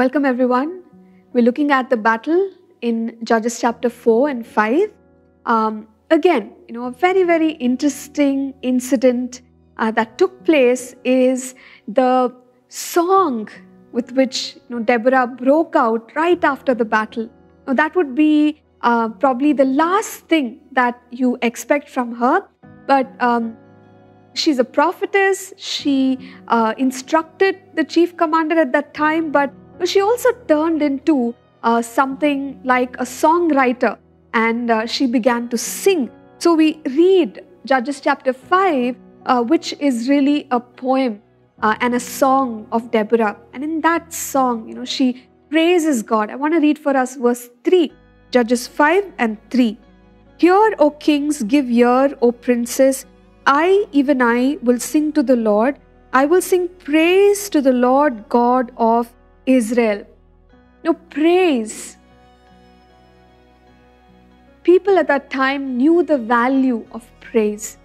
Welcome, everyone. We're looking at the battle in Judges chapter 4 and 5. Um, again, you know, a very, very interesting incident uh, that took place is the song with which you know, Deborah broke out right after the battle. Now, that would be uh, probably the last thing that you expect from her, but um, she's a prophetess. She uh, instructed the chief commander at that time, but she also turned into uh, something like a songwriter and uh, she began to sing. So we read Judges chapter 5, uh, which is really a poem uh, and a song of Deborah. And in that song, you know, she praises God. I want to read for us verse 3, Judges 5 and 3. Hear, O kings, give ear, O princes. I, even I, will sing to the Lord. I will sing praise to the Lord God of Israel. Now, praise. People at that time knew the value of praise.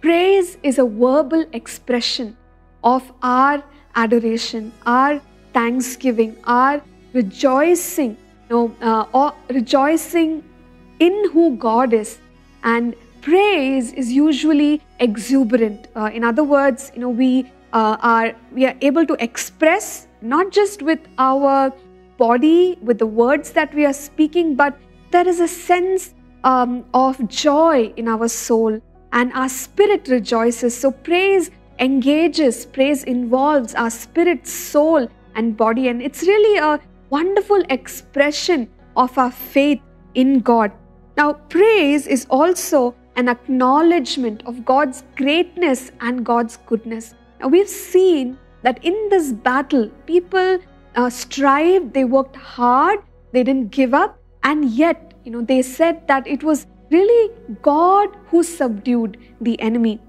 Praise is a verbal expression of our adoration, our thanksgiving, our rejoicing, you know, uh, or rejoicing in who God is. And praise is usually exuberant. Uh, in other words, you know, we uh, are we are able to express not just with our body, with the words that we are speaking, but there is a sense um, of joy in our soul and our spirit rejoices. So, praise engages, praise involves our spirit, soul, and body, and it's really a wonderful expression of our faith in God. Now, praise is also an acknowledgement of God's greatness and God's goodness. Now, we've seen that in this battle, people uh, strived, they worked hard, they didn't give up, and yet, you know, they said that it was really God who subdued the enemy.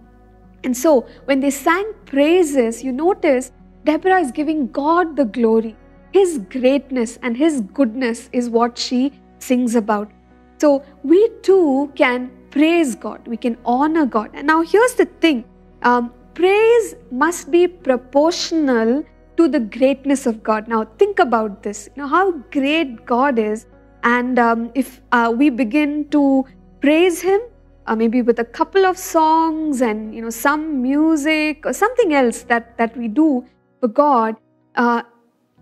And so, when they sang praises, you notice Deborah is giving God the glory. His greatness and His goodness is what she sings about. So, we too can praise God, we can honor God. And now, here's the thing um, praise must be proportional to the greatness of God. Now, think about this. You know how great God is, and um, if uh, we begin to praise Him, uh, maybe with a couple of songs and you know some music or something else that that we do for God, uh,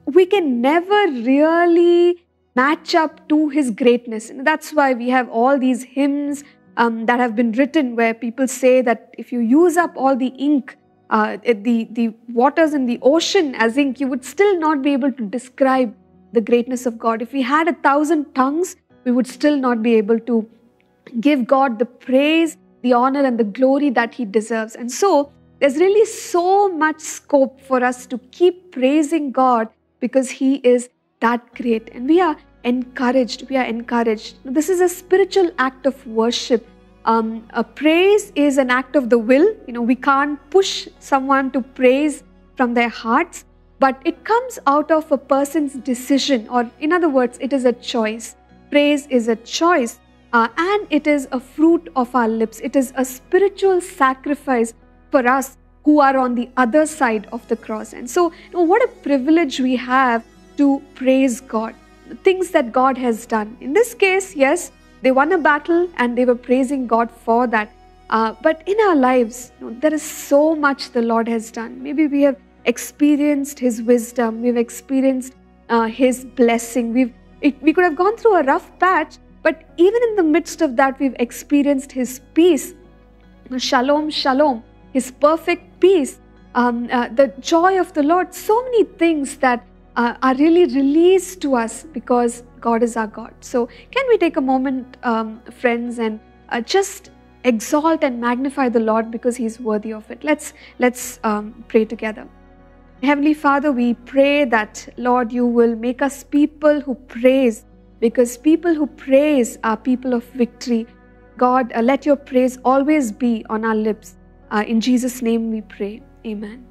we can never really match up to His greatness. And that's why we have all these hymns um, that have been written where people say that if you use up all the ink, uh, the, the waters in the ocean as ink, you would still not be able to describe the greatness of God. If we had a thousand tongues, we would still not be able to give God the praise, the honor, and the glory that He deserves. And so, there's really so much scope for us to keep praising God because He is that great. And we are encouraged. We are encouraged. This is a spiritual act of worship. Um, a praise is an act of the will. You know, we can't push someone to praise from their hearts, but it comes out of a person's decision, or in other words, it is a choice. Praise is a choice, uh, and it is a fruit of our lips. It is a spiritual sacrifice for us who are on the other side of the cross. And so, you know, what a privilege we have to praise God things that God has done. In this case, yes, they won a battle and they were praising God for that. Uh, but in our lives, you know, there is so much the Lord has done. Maybe we have experienced His wisdom, we've experienced uh, His blessing. We've it, we could have gone through a rough patch, but even in the midst of that, we've experienced His peace. Shalom, shalom, His perfect peace, um, uh, the joy of the Lord. So many things that uh, are really released to us because God is our God. So, can we take a moment, um, friends, and uh, just exalt and magnify the Lord because He's worthy of it? Let's let's um, pray together. Heavenly Father, we pray that Lord, you will make us people who praise, because people who praise are people of victory. God, uh, let your praise always be on our lips. Uh, in Jesus' name we pray. Amen.